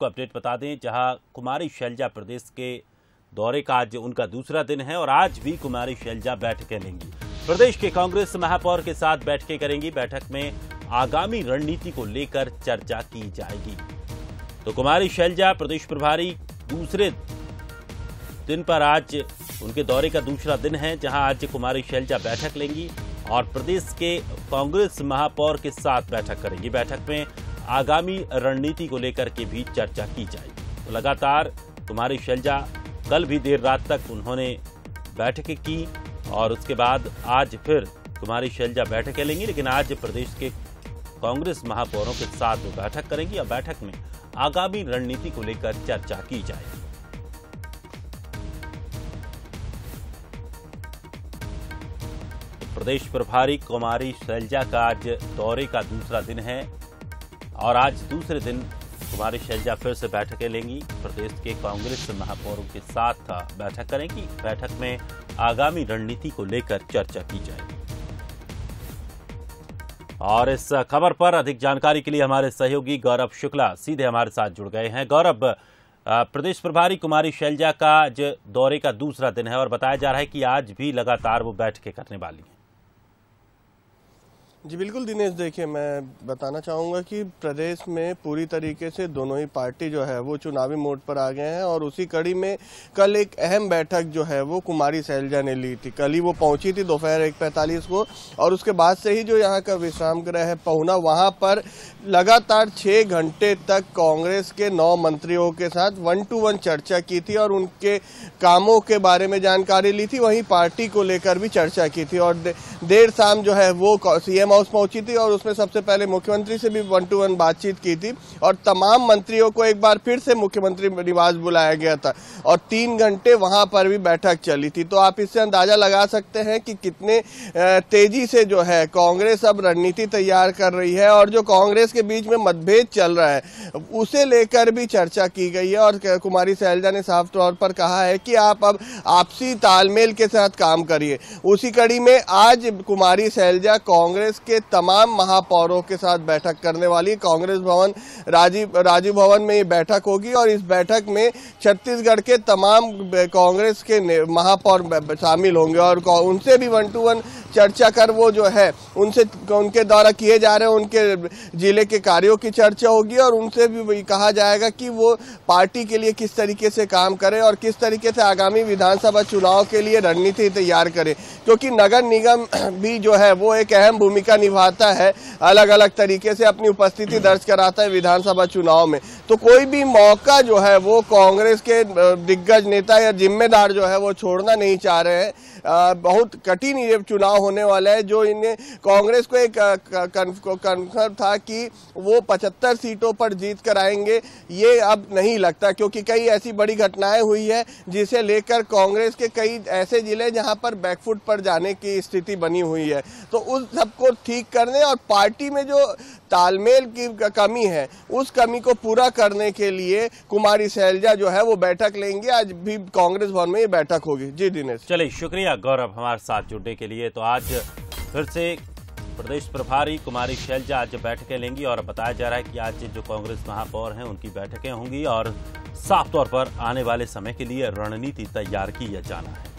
को अपडेट बता दें, जहाँ कुमारी शैलजा प्रदेश के दौरे का आज उनका दूसरा दिन है और आज भी कुमारी शैलजा बैठकें लेंगी। प्रदेश के कांग्रेस महापौर के साथ बैठकें करेंगी। बैठक में आगामी रणनीति को लेकर चर्चा की जाएगी। तो कुमारी शैलजा, प्रदेश प्रभारी, दूसरे दिन पर आज उनके दौरे का दूसरा दिन है, जहाँ आज कुमारी शैलजा बैठक लेंगी और प्रदेश के कांग्रेस महापौर के साथ बैठक करेंगी। बैठक में आगामी रणनीति को लेकर के भी चर्चा की जाएगी। तो लगातार कुमारी शैलजा, कल भी देर रात तक उन्होंने बैठकें की और उसके बाद आज फिर कुमारी शैलजा बैठकें लेंगी, लेकिन आज प्रदेश के कांग्रेस महापौरों के साथ वो बैठक करेंगी और बैठक में आगामी रणनीति को लेकर चर्चा की जाएगी। प्रदेश प्रभारी कुमारी शैलजा का आज दौरे का दूसरा दिन है। और आज दूसरे दिन कुमारी शैलजा फिर से बैठकें लेंगी। प्रदेश के कांग्रेस महापौरों के साथ बैठक करेंगी बैठक में आगामी रणनीति को लेकर चर्चा की जाएगी। और इस खबर पर अधिक जानकारी के लिए हमारे सहयोगी गौरव शुक्ला सीधे हमारे साथ जुड़ गए हैं। गौरव प्रदेश प्रभारी कुमारी शैलजा का आज दौरे का दूसरा दिन है और बताया जा रहा है कि आज भी लगातार वो बैठकें करने वाली हैं। जी, बिल्कुल दिनेश, देखिए, मैं बताना चाहूँगा कि प्रदेश में पूरी तरीके से दोनों ही पार्टी जो है, वो चुनावी मोड पर आ गए हैं और उसी कड़ी में कल एक अहम बैठक जो है, वो कुमारी सैलजा ने ली थी। कल ही वो पहुँची थी दोपहर एक पैंतालीस को और उसके बाद से ही जो यहाँ का विश्राम गृह है, पहुना, वहाँ पर लगातार छः घंटे तक कांग्रेस के नौ मंत्रियों के साथ वन टू वन चर्चा की थी और उनके कामों के बारे में जानकारी ली थी। वहीं पार्टी को लेकर भी चर्चा की थी और देर शाम जो है, वो सीएम हाउस पहुँची थी और उसमें सबसे पहले मुख्यमंत्री से भी वन टू वन बातचीत की थी और तमाम मंत्रियों को एक बार फिर से मुख्यमंत्री निवास बुलाया गया था और तीन घंटे वहाँ पर भी बैठक चली थी। तो आप इससे अंदाज़ा लगा सकते हैं कि कितने तेज़ी से जो है कांग्रेस अब रणनीति तैयार कर रही है और जो कांग्रेस के बीच में मतभेद चल रहा है, उसे लेकर भी चर्चा की गई है और कुमारी सैलजा ने साफ़ तौर पर कहा है कि आप अब आपसी तालमेल के साथ काम करिए। उसी कड़ी में आज कुमारी सैलजा कांग्रेस के तमाम महापौरों के साथ बैठक करने वाली कांग्रेस भवन, राजीव राजीव भवन में ये बैठक होगी और इस बैठक में छत्तीसगढ़ के तमाम कांग्रेस के महापौर शामिल होंगे और उनसे भी वन टू वन चर्चा कर वो जो है, उनसे उनके द्वारा किए जा रहे उनके ज़िले के कार्यों की चर्चा होगी और उनसे भी कहा जाएगा कि वो पार्टी के लिए किस तरीके से काम करें और किस तरीके से आगामी विधानसभा चुनाव के लिए रणनीति तैयार करें। क्योंकि नगर निगम भी जो है, वो एक अहम भूमिका निभाता है अलग अलग तरीके से अपनी उपस्थिति दर्ज कराता है विधानसभा चुनाव में। तो कोई भी मौका जो है, वो कांग्रेस के दिग्गज नेता या जिम्मेदार जो है, वो छोड़ना नहीं चाह रहे हैं। बहुत कठिन ये चुनाव होने वाला है, जो इन्हें कांग्रेस को एक कन्फर्म था कि वो 75 सीटों पर जीत कर आएँगे, ये अब नहीं लगता, क्योंकि कई ऐसी बड़ी घटनाएँ हुई है, जिसे लेकर कांग्रेस के कई ऐसे ज़िले जहाँ पर बैकफुट पर जाने की स्थिति बनी हुई है। तो उस सबको ठीक करने और पार्टी में जो तालमेल की कमी है, उस कमी को पूरा करने के लिए कुमारी शैलजा जो है, वो बैठक लेंगे। आज भी कांग्रेस भवन में ये बैठक होगी। जी दिनेश। चलिए, शुक्रिया। गौरव हमारे साथ जुड़ने के लिए। तो आज फिर से प्रदेश प्रभारी कुमारी शैलजा आज बैठकें लेंगी और बताया जा रहा है कि आज जो कांग्रेस महापौर हैं, उनकी बैठकें होंगी और साफ़ तौर पर आने वाले समय के लिए रणनीति तैयार की जाना है।